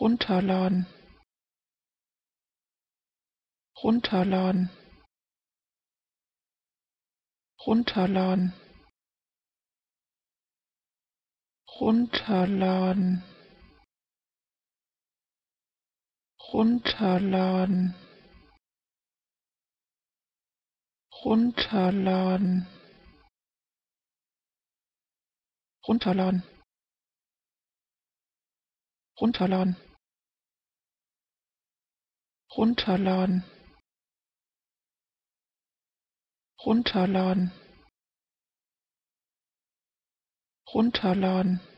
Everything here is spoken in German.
runterladen. Runterladen. Runterladen. Runterladen. Runterladen. Runterladen. Runterladen runterladen. Runterladen. Runterladen. Runterladen